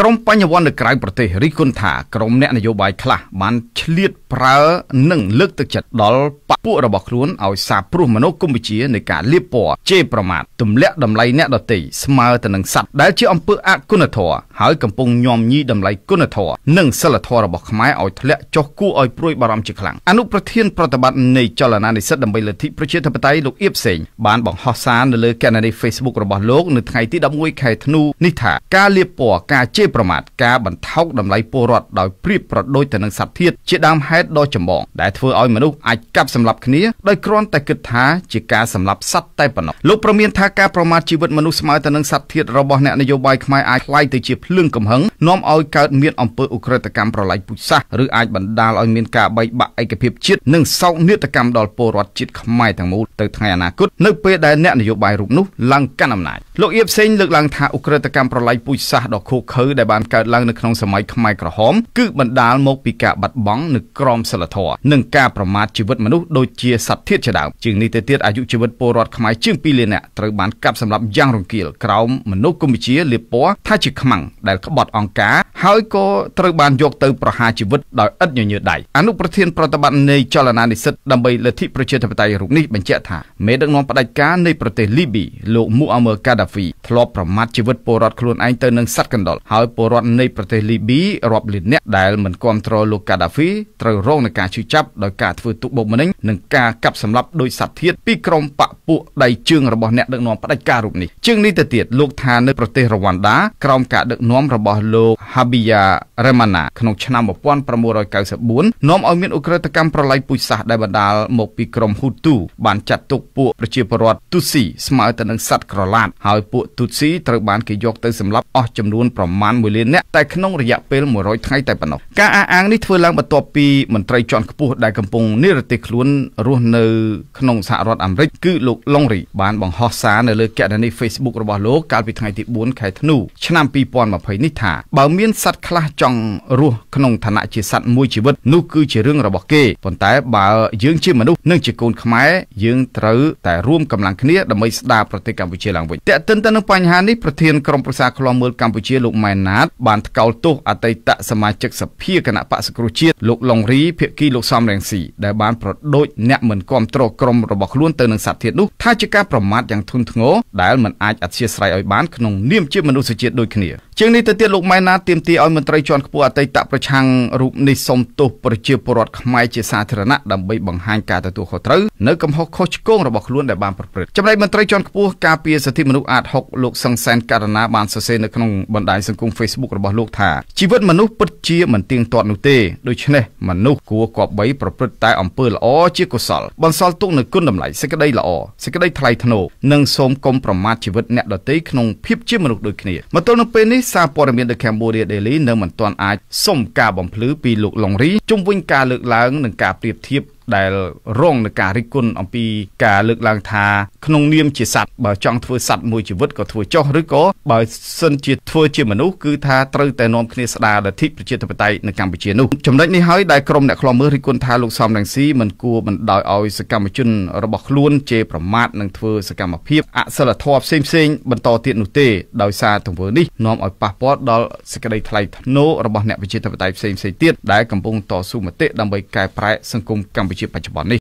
ក្រមបញ្ញវន្តនៅក្រៅប្រទេសរិះគន់ថាក្រមអ្នកនយោបាយខ្លះបានឆ្លៀតប្រើនិងលើកទឹកចិត្តដល់បពុរបស់ខ្លួនឲ្យសាព្រោះមនោគមវិជ្ជានៃការលៀបពណ៌ជេរប្រមាថទម្លាក់តម្លៃអ្នកដទៃស្មើទៅនឹងសត្វដែលជាអំពើអគុណធម៌ហើយកំពុងញោមញីតម្លៃគុណធម៌និងសិលធម៌របស់ខ្មែរឲ្យធ្លាក់ចុះគួរឲ្យព្រួយបារម្ភជាខ្លាំងអនុប្រធានប្រតិបត្តិនៃចលនានិស្សិតដើម្បីលទ្ធិប្រជាធិបតេយ្យលោកអៀបសេងបានបង្ហោះសារនៅលើកណនី Facebook របស់លោកនៅថ្ងៃទី11ខែធ្នូនេះថាការលៀបពណ៌ការជេរប្រមាថការបន្ថោកតម្លៃពលរដ្ឋដោយប្រៀបប្រដូចទៅនឹងសត្វធាតជាដើមហេតុដ៏ចម្បងដែលធ្វើឲ្យមនុស្សអាចកាប់សម្លាប់គ្នាដោយគ្រាន់តែគិតថាជាការសម្លាប់សត្វតែប៉ុណ្ណោះលោកប្រមានថាការប្រមាថជីវិតមនុស្សស្មើទៅនឹងសត្វធាតរបស់អ្នកនយោបាយខ្មែរអាចខ្លាយទៅជាភ្លើងកំហឹងនាំឲ្យកើតមានអំពើអุกក្រិតកម្មប្រល័យពូជសាសន៍ឬអាចបណ្ដាលឲ្យមានការបែកបាក់ឯកភាពជាតិនិងសោកនាដកម្មដល់ពលរដ្ឋជាតិខ្មែរទាំងមូលទៅថ្ងៃអនាគតនៅពេលដែលអ្នកនយោបាយរូបនោះឡើងកាន់អំណាចលោកអៀបសេងលើកឡើងថាអุกក្រិតកម្មប្រល័យពូជសាសន៍ដ៏ឃោឃៅដែលបានកើតឡើងនៅក្នុងសម័យខ្មែរក្រហមគឺបណ្ដាលមកពីការបាត់បង់នូវក្រមសីលធម៌និងការប្រមាថជីវិតមនុស្សដូចជាសត្វធាតុជាដើមជាងនេះទៅទៀតអាយុជីវិតពលរដ្ឋខ្មែរជាង2លាននាក់ត្រូវបានកាប់សម្លាប់យ៉ាងរង្គាលក្រោមមនោគមវិជ្ជាលៀបពណ៌ថាជាខ្មាំងដែលក្បត់អង្គការហើយក៏ត្រូវបានយកទៅប្រហារជីវិតដោយឥតញញើដៃអនុប្រធានប្រតិបត្តិនៃចលនានិស្សិតដើម្បីលទ្ធិប្រជាធិបតេយ្យរូបនេះបញ្ជាក់ថាមេដឹកនាំផ្ដាច់ការនៃប្រទេសលីប៊ីលោកមូអាមឺកាដាហ្វីធ្លាប់ប្រមាថជីវិតពលរដ្ឋខ្លួនឯងទៅនឹងសត្វកណ្ដុរហើយពលរដ្ឋនៃប្រទេសលីប៊ីរាប់លាននាក់ដែលមិនគ្រប់គ្រងលោកកាដាហ្វីត្រូវរងនឹងការឈឺចាប់ដោយការធ្វើទុកបុកម្នេញនិងការកាប់សម្លាប់ដោយសត្វធាតុពីក្រុមបកពួកដៃជើងរបស់អ្នកដឹកនាំផ្ដាច់ការរូបនេះជាងនេះទៅទៀតលោកថានៅប្រទេសរវ៉ាន់ដាក្រោមការដឹកនាំរបស់លោក Habia Remana ក្នុងឆ្នាំ1994នាំឲ្យមានឧក្រិដ្ឋកម្មប្រល័យពូជសាសន៍ដែលបណ្ដាលមកពីក្រុមហ៊ូទូបានចាត់ទុកពួកប្រជាពលរដ្ឋទូស៊ីស្មើទៅនឹងសត្វក្រឡាតហើយពួកទូស៊ីត្រូវបានគេយកទៅសម្លាប់អស់ចំនួនប្រមាណ1លាននាក់តែក្នុងរយៈពេល100ថ្ងៃតែប៉ុណ្ណោះការអះអាងនេះធ្វើឡើងបន្ទាប់ពីមន្ត្រីជាន់ខ្ពស់ដែលកំពុងនិរទេសខ្លួនរស់នៅក្នុងសហរដ្ឋអាមេរិកគឺលោកឡុងរីបានបង្ហោះសារនៅលើគណនី Facebook របស់លោកកាលពីថ្ងៃទី4ខែធ្នូឆ្នាំ2020នេះថាបើមានសត្វខ្លះចង់រស់ក្នុងឋានៈជាសត្វមួយជីវិតនោះគឺជារឿងរបស់គេប៉ុន្តែបើយើងជាមនុស្សនិងជាកូនខ្មែរយើងត្រូវតែរួមកម្លាំងគ្នាដើម្បីស្ដារប្រទេសកម្ពុជាឡើងវិញតើទន្ទឹមនឹងបញ្ហានេះប្រធានក្រុមប្រឹក្សាឃ្លាំមើលកម្ពុជាលោកម៉ែនណាតបានថ្កោលទោសអតីតសមាជិកសភាគណៈបក្សសង្គ្រោះជាតិលោកឡុងរីភាគីលោកសំរងស៊ីដែលបានប្រដូចអ្នកមិនគ្រប់គ្រងក្រុមរបស់ខ្លួនទៅនឹងសត្វធាតុនោះថាជាការប្រមាថយ៉ាងធ្ងន់ធ្ងរដែលមិនអាចអធិស្ឋានឲ្យបានក្នុងនាមជាមនុស្សជាតិដូចគ្នា ជាងនេះទៅទៀតលោកម៉ែនណាទាមទារឲ្យមន្ត្រីជាន់ខ្ពស់អតីតប្រឆាំងរូបនេះសុំទោសប្រជាពលរដ្ឋខ្មែរជាសាធារណៈដើម្បីបង្ហាញការទទួលខុសត្រូវនៅកំហុសខុសឆ្គងរបស់ខ្លួនដែលបានប្រព្រឹត្តចំណែកមន្ត្រីជាន់ខ្ពស់ការពារសិទ្ធិមនុស្សអាត6លោកសង្សានករណាបានសរសេរនៅក្នុងបណ្ដាញសង្គម Facebook របស់លោកថាជីវិតមនុស្សពិតជាមិនទៀងទាត់នោះទេដូច្នេះមនុស្សគួរគប្បីប្រព្រឹត្តតែអំពើល្អជាកុសលបន្សល់ទុកនូវគុណតម្លៃសេចក្តីល្អសេចក្តីថ្លៃថ្នូរនិងសូមកុំប្រមាថជីវិតអ្នកដទៃក្នុងភាពជាមនុស្សដូចគ្នាមកទល់នឹងពេលនេះសារព័ត៌មាន The Cambodia Daily នៅមិនទាន់អាចសុំការបំភ្លឺពីលោកឡុងរីជុំវិញការលើកឡើងនិងការប្រៀបធៀប ដែលរងនឹងការរិះគន់អំពីការលើកឡើងថាក្នុងនាមជាសត្វបើចង់ធ្វើសត្វមួយជីវិតក៏ធ្វើចុះឬក៏បើសិនជាធ្វើជាមនុស្សគឺថាត្រូវតែនាំគ្នាស្ដារលទ្ធិប្រជាធិបតេយ្យនៅកម្ពុជានោះចំណុចនេះហើយដែលក្រុមអ្នកខ្លាំមើលរិះគន់ថាលោកសំរងស៊ីមិនគួរបណ្ដោយឲ្យសកម្មជនរបស់ខ្លួនជេរប្រមាថនិងធ្វើសកម្មភាពអសិលធម៌ផ្សេងផ្សេងបន្តទៀតនោះទេដោយសារទង្វើនេះនាំឲ្យប៉ះពាល់ដល់សេចក្តីថ្លៃថ្នូររបស់អ្នកប្រជាធិបតេយ្យផ្សេងផ្សេងទៀតដែលកំពុងតស៊ូមតិដើម្បីកែប្រែសង្គមកម្ពុជាជាបច្ចុប្បន្ននេះ